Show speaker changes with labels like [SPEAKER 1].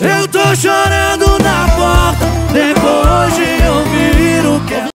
[SPEAKER 1] Eu tô chorando.